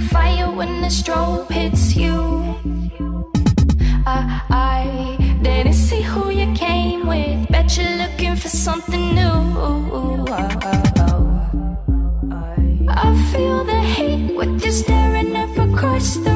your fire when the strobe hits you. I, I didn't see who you came with. Bet you're looking for something new. Oh, oh, oh. I feel the heat with you staring up across the